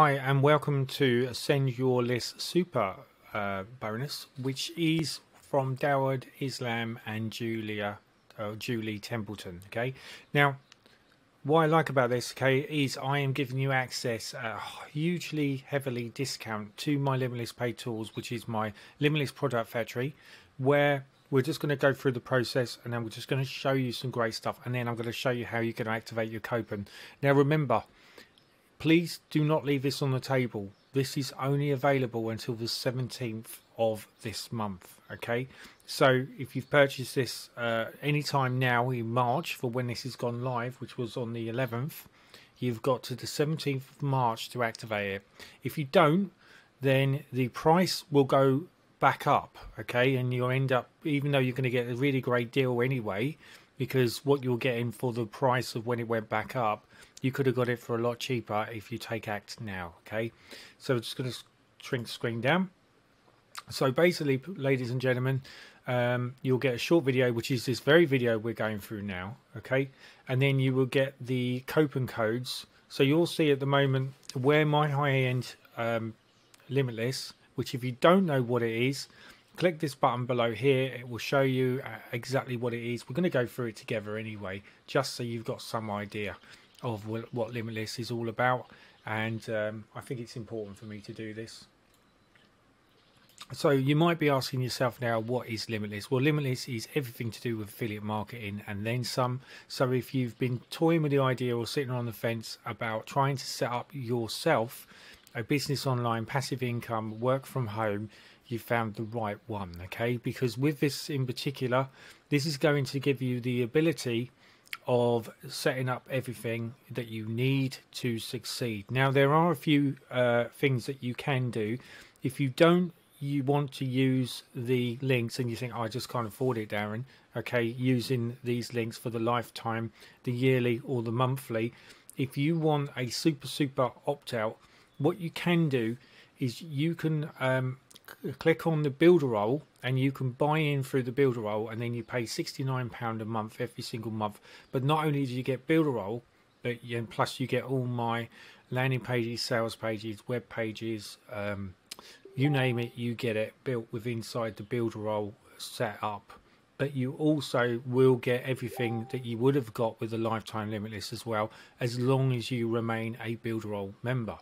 Hi, and welcome to Send Your List Super uh, bonus, which is from Dawud Islam and Julia, uh, Julie Templeton. Okay, now what I like about this, okay, is I am giving you access a hugely heavily discount to my Limitless Pay Tools, which is my Limitless Product Factory, where we're just going to go through the process and then we're just going to show you some great stuff and then I'm going to show you how you can activate your coupon. Now remember, Please do not leave this on the table. This is only available until the 17th of this month. Okay, so if you've purchased this uh, anytime now in March for when this has gone live, which was on the 11th, you've got to the 17th of March to activate it. If you don't, then the price will go back up. Okay, and you'll end up, even though you're going to get a really great deal anyway, because what you're getting for the price of when it went back up you could have got it for a lot cheaper if you take act now okay? So I'm just going to shrink the screen down. So basically ladies and gentlemen um, you'll get a short video which is this very video we're going through now okay? And then you will get the coupon codes. So you'll see at the moment where my high-end um, limitless which if you don't know what it is click this button below here it will show you uh, exactly what it is we're going to go through it together anyway just so you've got some idea of what Limitless is all about and um, I think it's important for me to do this. So you might be asking yourself now, what is Limitless? Well, Limitless is everything to do with affiliate marketing and then some. So if you've been toying with the idea or sitting on the fence about trying to set up yourself a business online, passive income, work from home, you found the right one, okay? Because with this in particular, this is going to give you the ability of setting up everything that you need to succeed. Now, there are a few uh, things that you can do. If you don't, you want to use the links and you think, oh, I just can't afford it, Darren. Okay, using these links for the lifetime, the yearly, or the monthly. If you want a super, super opt out, what you can do is you can um, click on the Builderall and you can buy in through the Builderall and then you pay £69 a month every single month. But not only do you get Builderall but and plus you get all my landing pages sales pages web pages um, you name it you get it built with inside the Builderall set up. But you also will get everything that you would have got with the lifetime limitless as well as long as you remain a Builderall member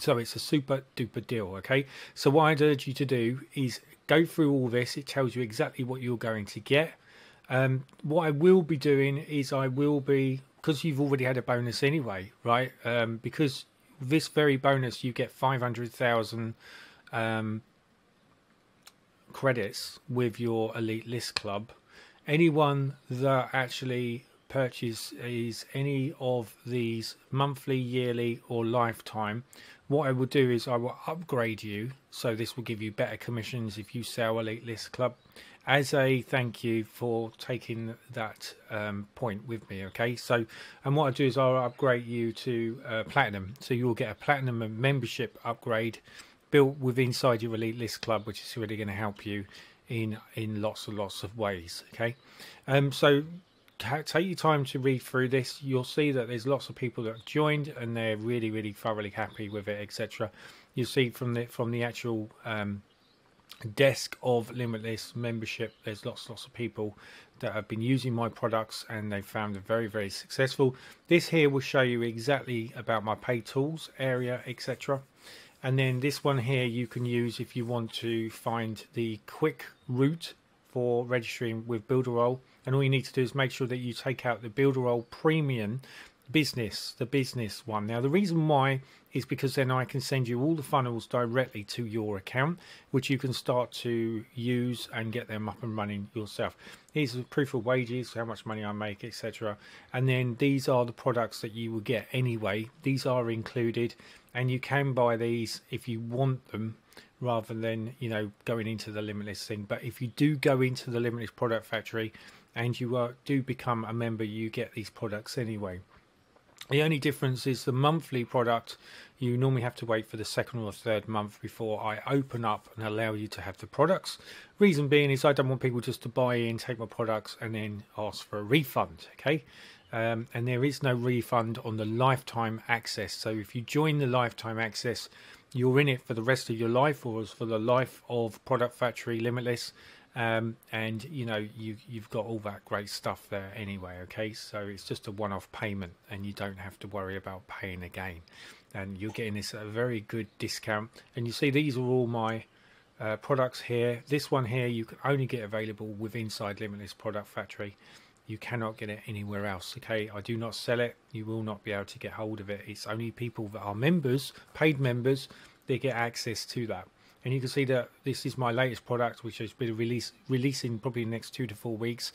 so it's a super duper deal, okay? So what I'd urge you to do is go through all this. It tells you exactly what you're going to get. Um, what I will be doing is I will be, because you've already had a bonus anyway, right? Um, because this very bonus, you get 500,000 um, credits with your Elite List Club. Anyone that actually purchases any of these monthly, yearly, or lifetime what I will do is I will upgrade you so this will give you better commissions if you sell Elite List Club as a thank you for taking that um, point with me okay? So and what I do is I'll upgrade you to uh, platinum. So you'll get a platinum membership upgrade built with inside your Elite List Club which is really going to help you in in lots and lots of ways okay? Um so take your time to read through this. You'll see that there's lots of people that have joined and they're really, really thoroughly happy with it, etc. You'll see from the from the actual um, desk of Limitless membership, there's lots, lots of people that have been using my products and they found it very, very successful. This here will show you exactly about my pay tools area, etc. And then this one here you can use if you want to find the quick route for registering with Builderall and all you need to do is make sure that you take out the Builderall Premium business, the business one. Now, the reason why is because then I can send you all the funnels directly to your account, which you can start to use and get them up and running yourself. Here's the proof of wages, how much money I make, etc. And then these are the products that you will get anyway. These are included, and you can buy these if you want them rather than you know going into the limitless thing but if you do go into the limitless product factory and you uh, do become a member, you get these products anyway. The only difference is the monthly product, you normally have to wait for the second or third month before I open up and allow you to have the products. Reason being is I don't want people just to buy in, take my products, and then ask for a refund. Okay, um, and there is no refund on the lifetime access. So if you join the lifetime access, you're in it for the rest of your life, or for the life of Product Factory Limitless. Um, and you know you you've got all that great stuff there anyway. Okay, so it's just a one-off payment, and you don't have to worry about paying again. And you're getting this at a very good discount. And you see these are all my uh, products here. This one here you can only get available with Inside Limitless Product Factory you cannot get it anywhere else okay? I do not sell it. You will not be able to get hold of it. It's only people that are members paid members they get access to that. And you can see that this is my latest product which has been released releasing probably the next two to four weeks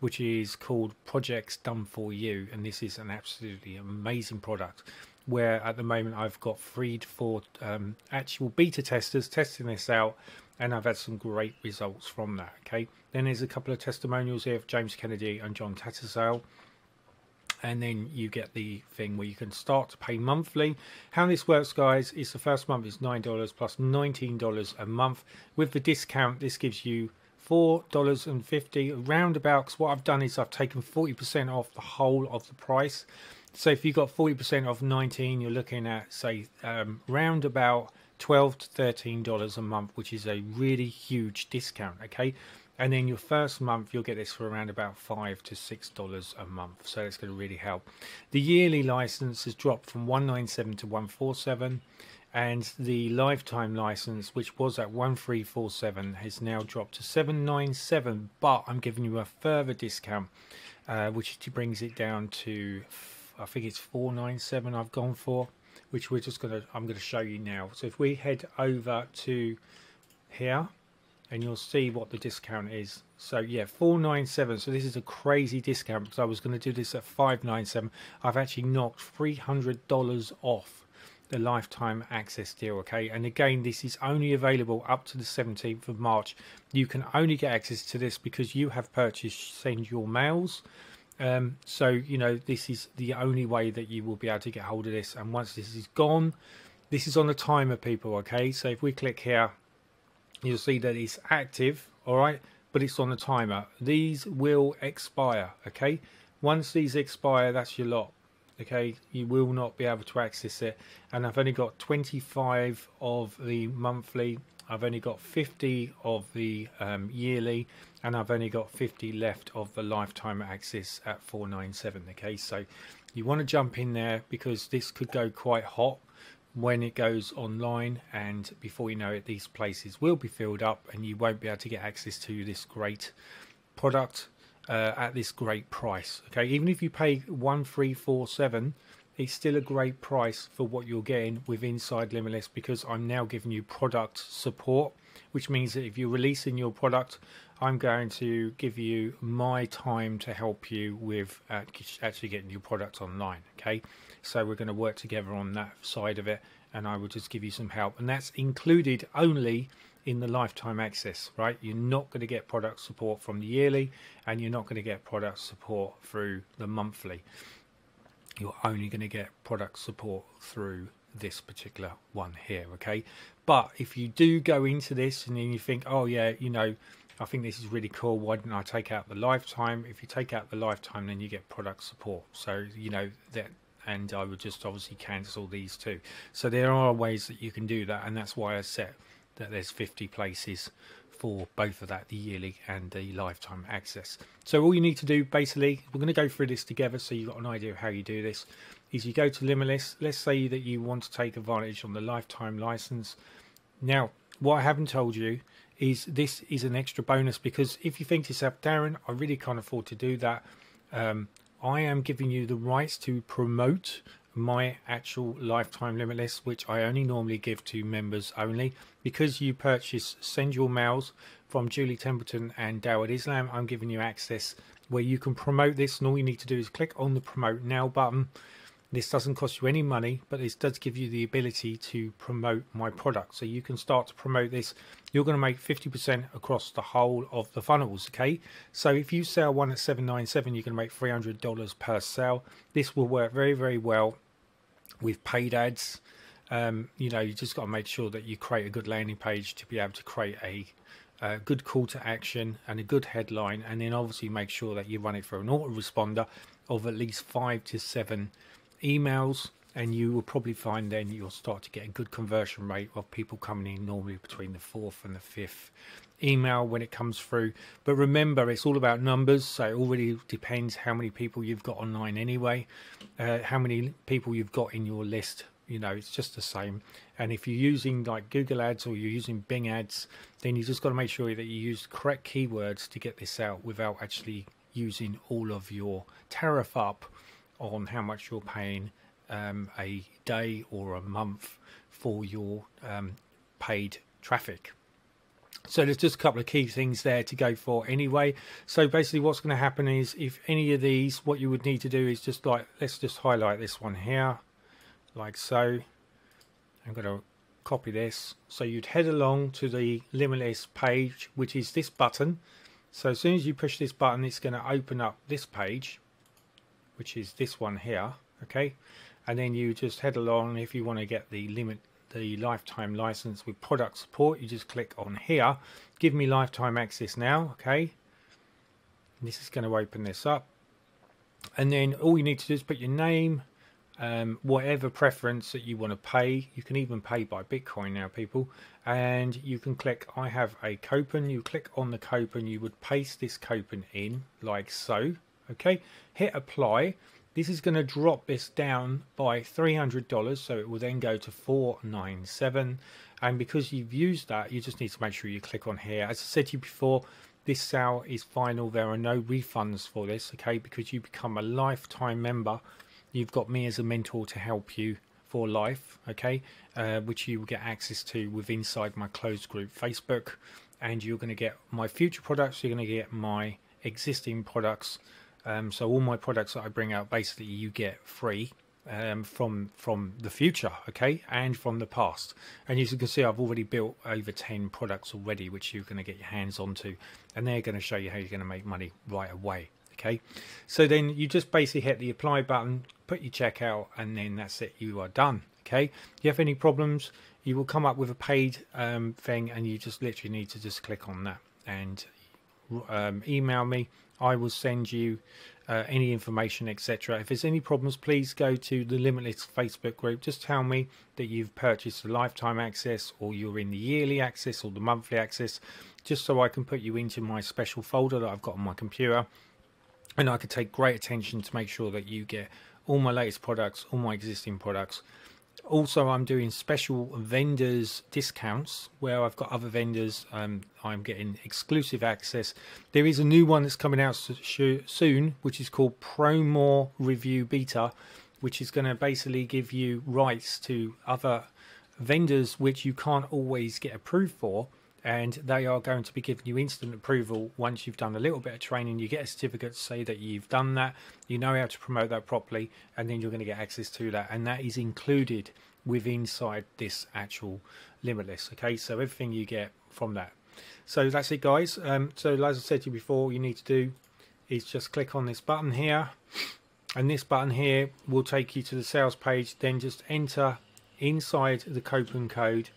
which is called projects done for you. And this is an absolutely amazing product where at the moment i've got freed for um, actual beta testers testing this out and I've had some great results from that. Okay, then there's a couple of testimonials here of James Kennedy and John Tattersall. And then you get the thing where you can start to pay monthly. How this works, guys, is the first month is $9 plus $19 a month. With the discount, this gives you $4.50 roundabout. Because what I've done is I've taken 40% off the whole of the price. So if you've got 40% off 19, you're looking at, say, um, roundabout 12 to 13 dollars a month which is a really huge discount okay? And then your first month you'll get this for around about five to six dollars a month so it's going to really help. The yearly license has dropped from 197 to 147 and the lifetime license which was at 1347 has now dropped to 797 but i'm giving you a further discount uh, which brings it down to i think it's 497 i've gone for which we're just going to I'm going to show you now. So if we head over to here and you'll see what the discount is. So yeah, 497. So this is a crazy discount because I was going to do this at 597. I've actually knocked $300 off the lifetime access deal okay and again this is only available up to the 17th of march you can only get access to this because you have purchased send your mails um, so you know this is the only way that you will be able to get hold of this. And once this is gone, this is on a timer, people. Okay, so if we click here, you'll see that it's active. All right, but it's on a timer. These will expire. Okay, once these expire, that's your lot. Okay, you will not be able to access it. And I've only got 25 of the monthly I've only got 50 of the um, yearly and I've only got 50 left of the lifetime access at 497 okay? So you want to jump in there because this could go quite hot when it goes online and before you know it these places will be filled up and you won't be able to get access to this great product uh, at this great price okay? Even if you pay 1347 it's still a great price for what you're getting with Inside Limitless because I'm now giving you product support, which means that if you're releasing your product, I'm going to give you my time to help you with uh, actually getting your product online. Okay, so we're going to work together on that side of it, and I will just give you some help, and that's included only in the lifetime access, right? You're not going to get product support from the yearly, and you're not going to get product support through the monthly you're only going to get product support through this particular one here okay? But if you do go into this and then you think oh yeah you know I think this is really cool. Why didn't I take out the lifetime? If you take out the lifetime then you get product support. So you know that and I would just obviously cancel these two. So there are ways that you can do that and that's why I set that there's 50 places for both of that, the yearly and the lifetime access. So all you need to do basically, we're going to go through this together so you've got an idea of how you do this, is you go to Limitless. Let's say that you want to take advantage on the lifetime license. Now, what I haven't told you is this is an extra bonus because if you think to yourself, Darren, I really can't afford to do that. Um, I am giving you the rights to promote my actual lifetime limitless which I only normally give to members only because you purchase send your mails from Julie Templeton and Dawud Islam I'm giving you access where you can promote this and all you need to do is click on the promote now button this doesn't cost you any money, but this does give you the ability to promote my product. So you can start to promote this. You're going to make 50% across the whole of the funnels, okay? So if you sell one at 797, you can make $300 per sale. This will work very, very well with paid ads. Um, you know, you just got to make sure that you create a good landing page to be able to create a a good call to action and a good headline and then obviously make sure that you run it for an autoresponder of at least five to seven emails and you will probably find then you'll start to get a good conversion rate of people coming in normally between the fourth and the fifth email when it comes through. But remember it's all about numbers so it already depends how many people you've got online anyway uh, how many people you've got in your list you know it's just the same. And if you're using like google ads or you're using bing ads then you just got to make sure that you use correct keywords to get this out without actually using all of your tariff up on how much you're paying um, a day or a month for your um, paid traffic. So there's just a couple of key things there to go for anyway. So basically what's going to happen is if any of these, what you would need to do is just like, let's just highlight this one here, like so. I'm going to copy this. So you'd head along to the Limitless page, which is this button. So as soon as you push this button, it's going to open up this page, which is this one here. Okay and then you just head along. If you want to get the limit the lifetime license with product support you just click on here. Give me lifetime access now okay? This is going to open this up. And then all you need to do is put your name um, whatever preference that you want to pay. You can even pay by bitcoin now people. And you can click i have a coupon. You click on the coupon you would paste this coupon in like so okay? Hit apply this is going to drop this down by $300, so it will then go to 497 and because you've used that, you just need to make sure you click on here. As I said to you before, this sale is final. There are no refunds for this, okay? Because you become a lifetime member. You've got me as a mentor to help you for life, okay? Uh, which you will get access to with inside my closed group Facebook. And you're going to get my future products. You're going to get my existing products um, so all my products that I bring out, basically, you get free um, from from the future, okay, and from the past. And as you can see, I've already built over ten products already, which you're going to get your hands onto, and they're going to show you how you're going to make money right away. Okay, so then you just basically hit the apply button, put your checkout, and then that's it. You are done. Okay, if you have any problems, you will come up with a paid um, thing, and you just literally need to just click on that and um, email me. I will send you uh, any information, etc. If there's any problems, please go to the Limitless Facebook group. Just tell me that you've purchased the lifetime access or you're in the yearly access or the monthly access, just so I can put you into my special folder that I've got on my computer. And I can take great attention to make sure that you get all my latest products, all my existing products, also i'm doing special vendors discounts where i've got other vendors um, i'm getting exclusive access. There is a new one that's coming out soon which is called promore review beta which is going to basically give you rights to other vendors which you can't always get approved for and they are going to be giving you instant approval once you've done a little bit of training. You get a certificate to say that you've done that, you know how to promote that properly, and then you're going to get access to that. And that is included with inside this actual limitless. Okay, so everything you get from that. So that's it, guys. Um, so as I said to you before, you need to do is just click on this button here, and this button here will take you to the sales page. Then just enter inside the coupon code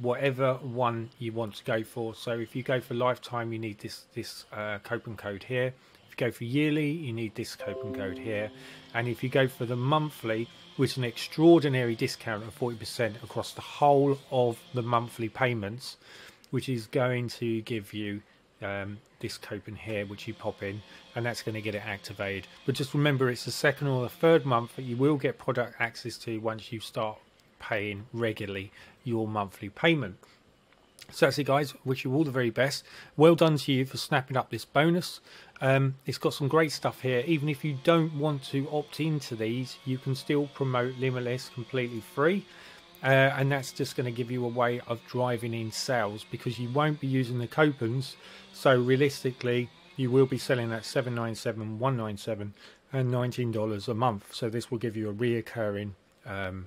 whatever one you want to go for. So if you go for lifetime, you need this this uh, coupon code here. If you go for yearly, you need this coupon code here. And if you go for the monthly, with an extraordinary discount of 40% across the whole of the monthly payments, which is going to give you um, this coupon here, which you pop in, and that's going to get it activated. But just remember, it's the second or the third month that you will get product access to once you start paying regularly your monthly payment. So that's it, guys. Wish you all the very best. Well done to you for snapping up this bonus. Um, it's got some great stuff here. Even if you don't want to opt into these, you can still promote Limitless completely free. Uh, and that's just going to give you a way of driving in sales because you won't be using the coupons. So realistically, you will be selling at 797 197 and $19 a month. So this will give you a reoccurring um,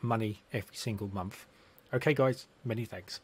money every single month. Okay, guys, many thanks.